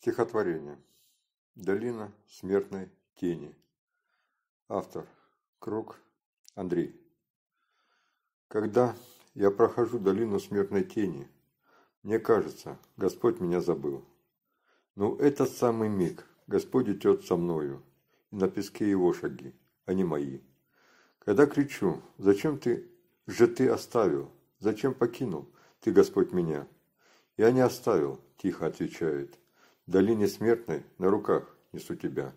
Стихотворение. Долина смертной тени. Автор. Круг. Андрей. Когда я прохожу долину смертной тени, мне кажется, Господь меня забыл. Но этот самый миг Господь идет со мною, и на песке его шаги, а не мои. Когда кричу, зачем ты же ты оставил, зачем покинул ты, Господь, меня? Я не оставил, тихо отвечает долине смертной на руках несу тебя.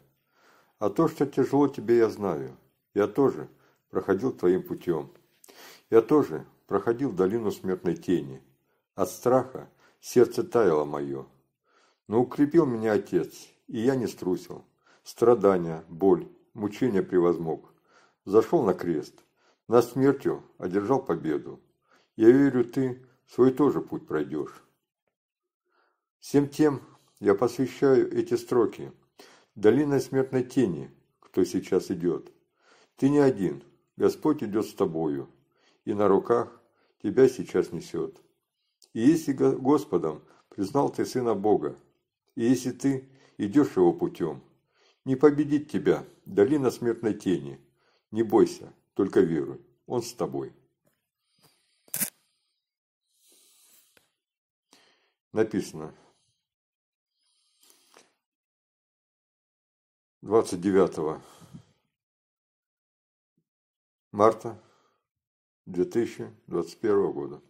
А то, что тяжело тебе, я знаю. Я тоже проходил твоим путем. Я тоже проходил долину смертной тени. От страха сердце таяло мое. Но укрепил меня Отец, и я не струсил. Страдания, боль, мучения превозмог. Зашел на крест, на смертью одержал победу. Я верю, ты свой тоже путь пройдешь. Всем тем, я посвящаю эти строки долиной смертной тени, кто сейчас идет. Ты не один, Господь идет с тобою, и на руках тебя сейчас несет. И если Господом признал ты Сына Бога, и если ты идешь его путем, не победит тебя долина смертной тени. Не бойся, только веруй, Он с тобой. Написано 29 марта 2021 года.